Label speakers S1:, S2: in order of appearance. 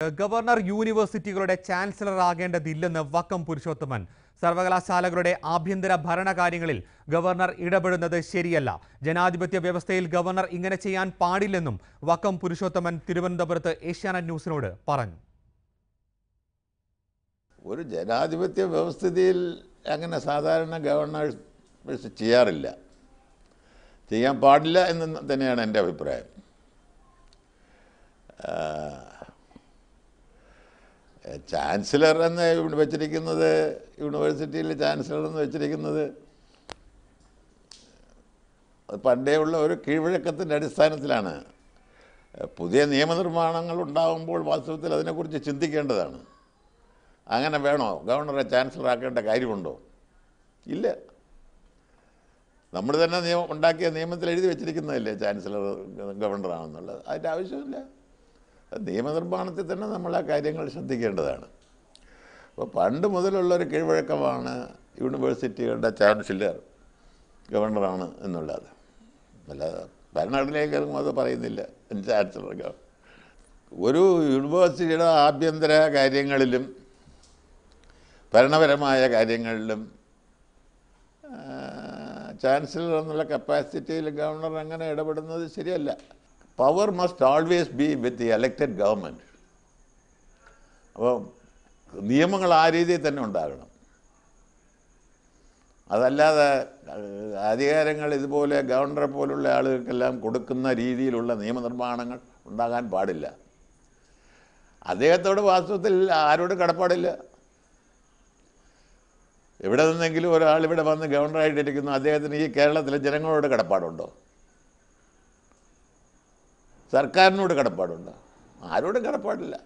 S1: Governor യൂണിവേഴ്സിറ്റികളുടെ chancellor ആകേണ്ടതില്ലെന്ന് വക്കം പുരുഷോത്തമൻ. സർവകലാശാലകളുടെ ആഭ്യന്തര ഭരണകാര്യങ്ങളിൽ ഗവർണർ ഇടപെടുന്നത് ശരിയല്ല. ജനാധിപത്യ വ്യവസ്ഥയിൽ ഗവർണർ ഇങ്ങനെ ചെയ്യാൻ പാടില്ലെന്നും വക്കം പുരുഷോത്തമൻ തിരുവനന്തപുരത്ത് ഏഷ്യാനെറ്റ് ന്യൂസിനോട് പറഞ്ഞു.
S2: ഒരു ജനാധിപത്യ വ്യവസ്ഥിതിയിൽ അങ്ങനെ സാധാരണ ഗവർണേഴ്സ് ചെയ്യാറില്ല. ചെയ്യാൻ പാടില്ല എന്ന് തന്നെയാണ് എന്റെ അഭിപ്രായം. ചാൻസലർ എന്ന് വെച്ചിരിക്കുന്നത് യൂണിവേഴ്സിറ്റിയിൽ ചാൻസലർ എന്ന് വെച്ചിരിക്കുന്നത് പണ്ടേ ഉള്ള ഒരു കീഴ്വഴക്കത്തിന്റെ അടിസ്ഥാനത്തിലാണ്. പുതിയ നിയമനിർമ്മാണങ്ങൾ ഉണ്ടാകുമ്പോൾ വാസ്തവത്തിൽ അതിനെക്കുറിച്ച് ചിന്തിക്കേണ്ടതാണ്. അങ്ങനെ വേണോ? ഗവർണറെ ചാൻസലർ ആക്കേണ്ട കാര്യമുണ്ടോ? ഇല്ല. നമ്മൾ തന്നെ നിയമം ഉണ്ടാക്കിയ നിയമത്തിൽ എഴുതി വെച്ചിരിക്കുന്നതല്ലേ ചാൻസലർ ഗവർണറാണെന്നുള്ളത്. അതിന്റെ ആവശ്യമില്ല. നിയമനിർമ്മാണത്തിൽ തന്നെ നമ്മൾ ആ കാര്യങ്ങൾ ശ്രദ്ധിക്കേണ്ടതാണ്. അപ്പോൾ പണ്ട് മുതലുള്ള ഒരു കീഴ്വഴക്കമാണ് യൂണിവേഴ്സിറ്റികളുടെ ചാൻസലർ ഗവർണറാണ് എന്നുള്ളത്. അല്ലാതെ ഭരണഘടനയിലൊന്നും അത് പറയുന്നില്ല. ചാൻസലർ ഒരു യൂണിവേഴ്സിറ്റിയുടെ ആഭ്യന്തര കാര്യങ്ങളിലും ഭരണപരമായ കാര്യങ്ങളിലും ചാൻസലർ എന്നുള്ള കപ്പാസിറ്റിയിൽ ഗവർണർ അങ്ങനെ ഇടപെടുന്നത് ശരിയല്ല. Power must always be with the elected government അപ്പോൾ നിയമങ്ങൾ ആ രീതിയിൽ തന്നെ ഉണ്ടാകണം. അതല്ലാതെ അധികാരങ്ങൾ ഇതുപോലെ ഗവർണറെ പോലുള്ള ആളുകൾക്കെല്ലാം കൊടുക്കുന്ന രീതിയിലുള്ള നിയമനിർമ്മാണങ്ങൾ ഉണ്ടാകാൻ പാടില്ല. അദ്ദേഹത്തോട് വാസ്തവത്തിൽ ആരോട് കടപ്പാടില്ല? എവിടെ നിന്നെങ്കിലും ഒരാൾ ഇവിടെ വന്ന് ഗവർണറായിട്ടിരിക്കുന്നു. അദ്ദേഹത്തിന് ഈ കേരളത്തിലെ ജനങ്ങളോട് കടപ്പാടുണ്ടോ? സർക്കാരിനോട് കടപ്പാടുണ്ടോ? ആരോടും കടപ്പാടില്ല.